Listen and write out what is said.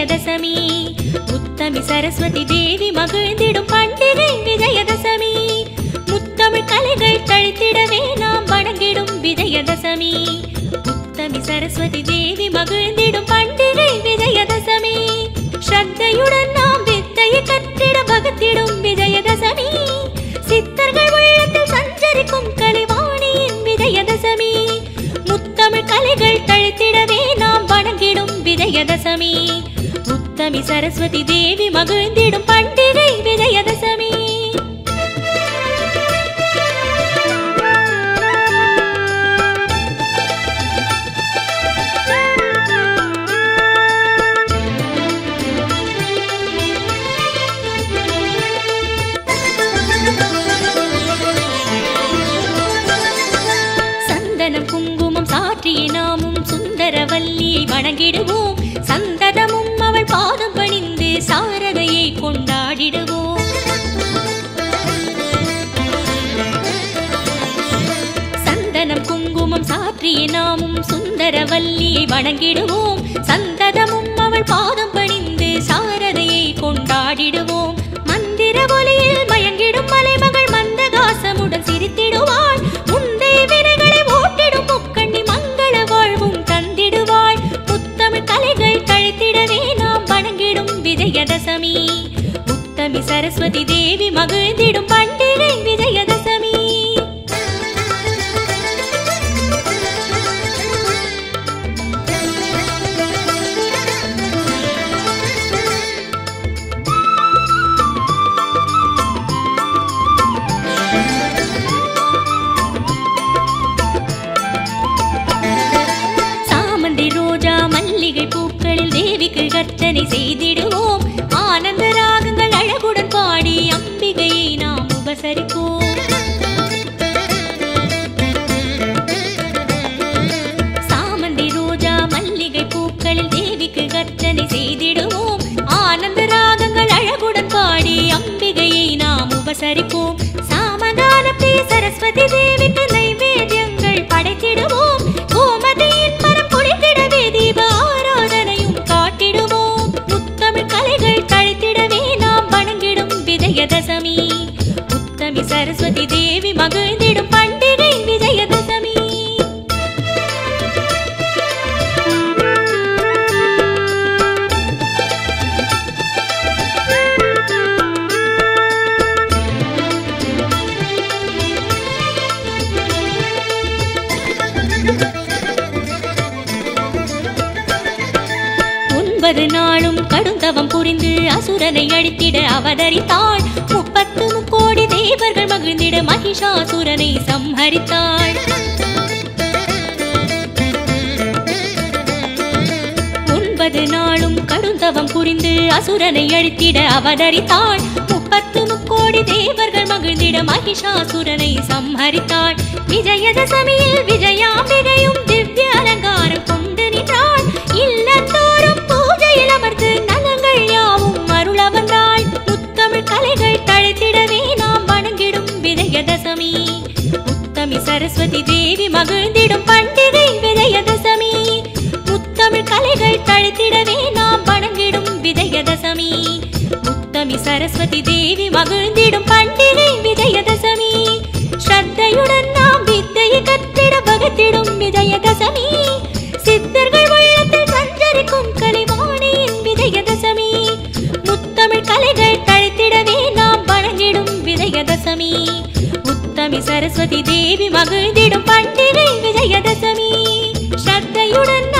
விஜயதசமி. முத்தமி சரஸ்வதி தேவி மகிழ்ந்திடும் பண்டிகை விஜயதசமி. முத்தமிழ் கலைகள் தழுத்திடவே நாம் வணங்கிடும் விஜயதசமி. முத்தமி சரஸ்வதி தேவி மகிழ்ந்திடும் பண்டிகை விஜயதசமி. ஸ்ரத்தையுடன் நாம் வித்தையை கற்றிட பகத்திடும் விஜயதசமி. சித்தர்கள் உள்ளத்தில் சஞ்சரிக்கும் கலைவாணியின் விஜயதசமி. முத்தமிழ் கலைகள் தழுத்திடவே நாம் வணங்கிடும் விஜயதசமி. உத்தமி சரஸ்வதி தேவி மகிழ்ந்திடும் பண்டிகை விஜயதசமி. சந்தனம் குங்குமம் சாற்றிய நாமும் சுந்தரவல்லியை வணங்கிடுவோம். சாரதையை கொண்டாடிடுவோம். சந்தனம் குங்குமம் சாற்றிய நாமும் சுந்தரவல்லியை வணங்கிடுவோம். சந்ததமும் அவள் பாதம் பணிந்து சாரதையை கொண்டாடிடுவோம். மந்திர ஒலியில் விஜயதசமி உத்தமி சரஸ்வதி தேவி மகிழ்ந்திடும் பண்டிகை விஜயதசமி. சாமந்தி సరిపో సామగాన సరస్వతి முப்பது நாளும் கடுந்தவம் புரிந்து அசுரனை அழித்திட அவதரித்தாள். முப்பத்து முக்கோடி தேவர்கள் மகிழ்ந்திட மகிஷாசுரனை சம்ஹரித்தாள். ஒன்பது நாளும் கடுந்தவம் புரிந்து அசுரனை அழித்திட அவதரித்தாள். முப்பத்து முக்கோடி தேவர்கள் மகிழ்ந்திட மகிஷாசுரனை சம்ஹரித்தாள். விஜயதசமியில் விஜயாம்பிகையும் சரஸ்வதி தேவி மகிழ்ந்திடும் பண்டிகை விஜயதசமி. முத்தமிழ் கலைகள் தழுத்திடவே நாம் வணங்கிடும் விஜயதசமி. முத்தமி சரஸ்வதி தேவி மகிழ்ந்திடும் பண்டிகை விஜயதசமி. ஸ்ரத்தையுடன் நாம் வித்தையை கத்திட பகத்திடும் விஜயதசமி. சித்தர்கள் உள்ளத்தில் சஞ்சரிக்கும் கலைவாணியின் விஜயதசமி. முத்தமிழ் கலைகள் தழுத்திடவே நாம் வணங்கிடும் விஜயதசமி. உத்தமி சரஸ்வதி தேவி மகிழ்ந்திடும் பண்டிகை விஜயதசமி. ஸ்ரத்தையுடன்